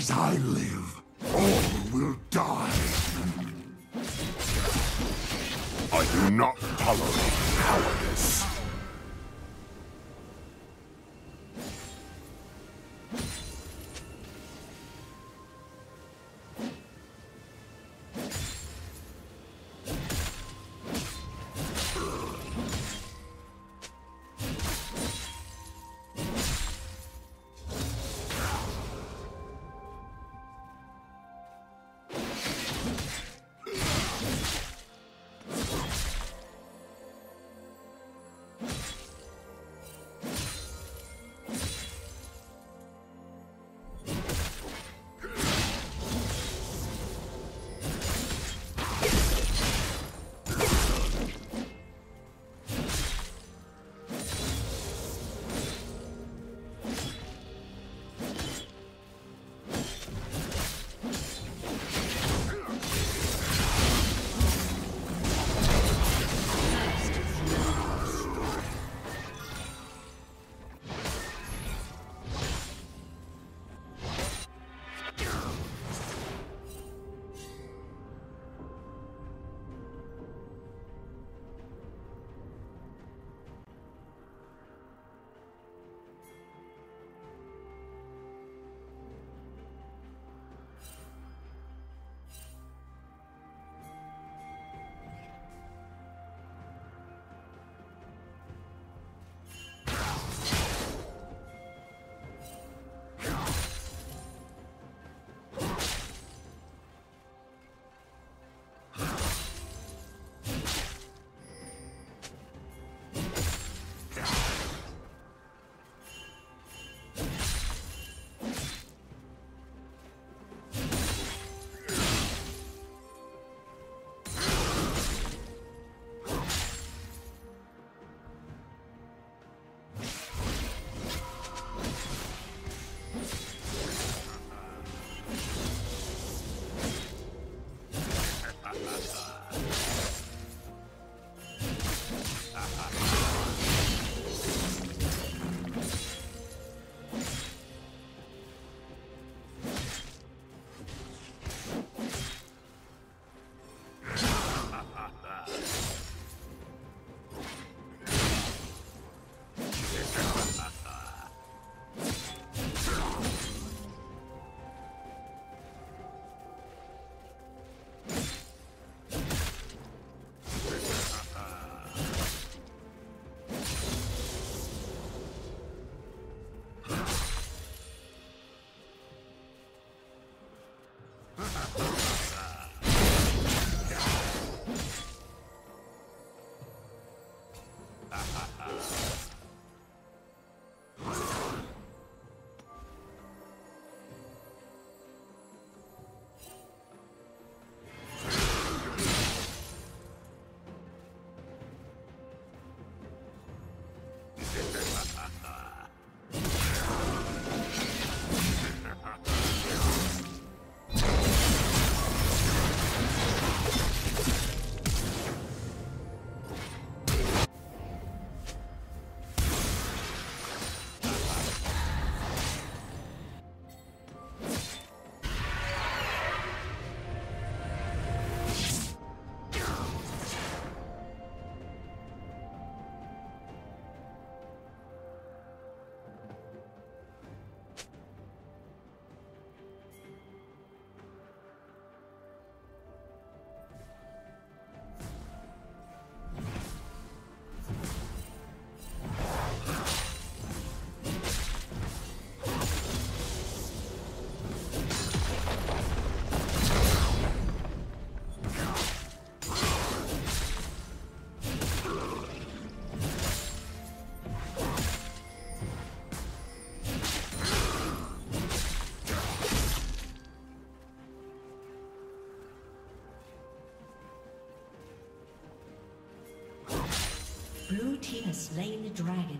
As I live, all will die. I do not tolerate cowardice. Slain the dragon.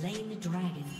Slain the dragon.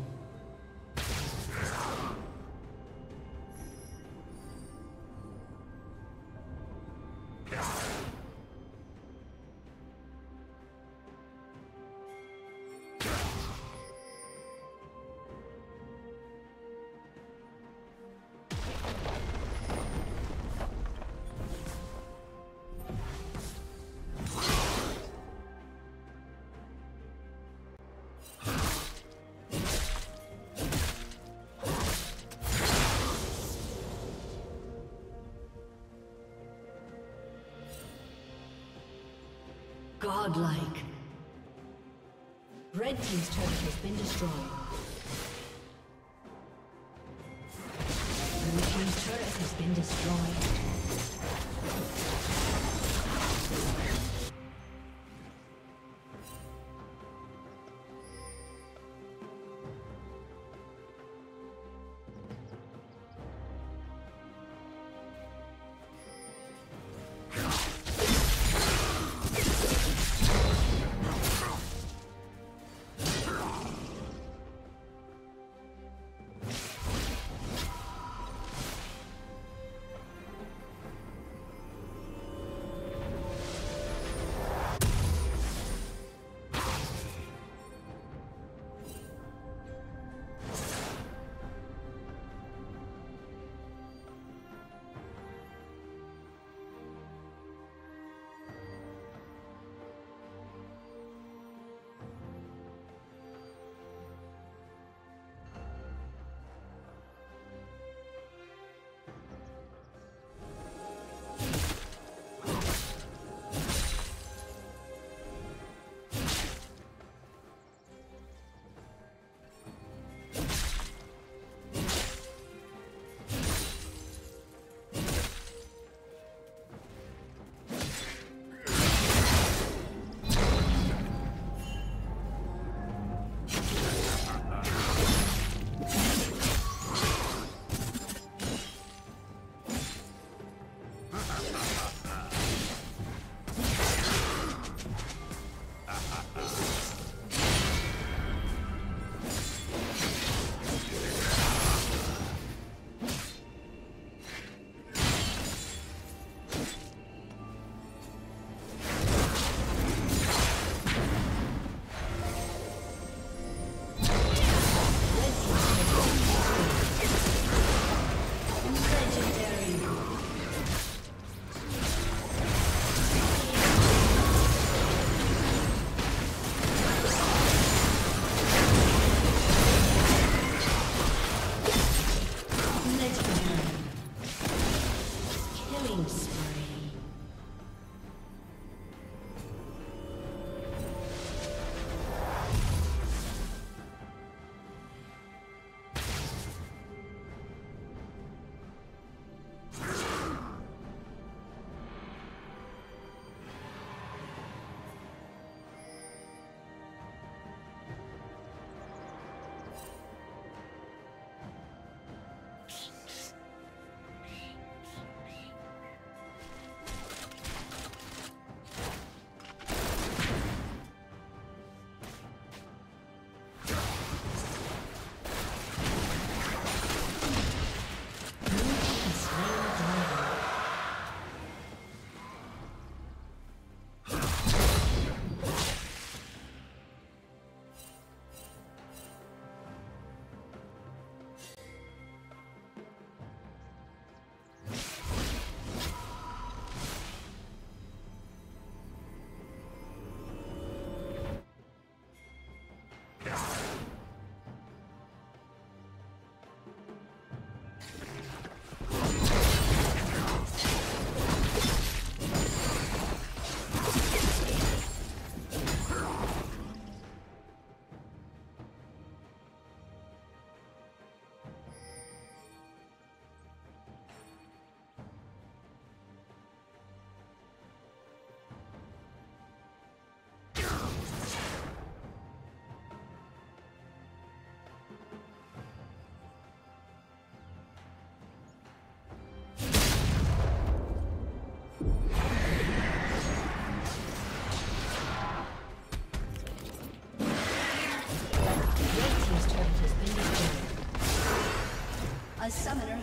Godlike. Red Team's turret has been destroyed. Blue Team's turret has been destroyed.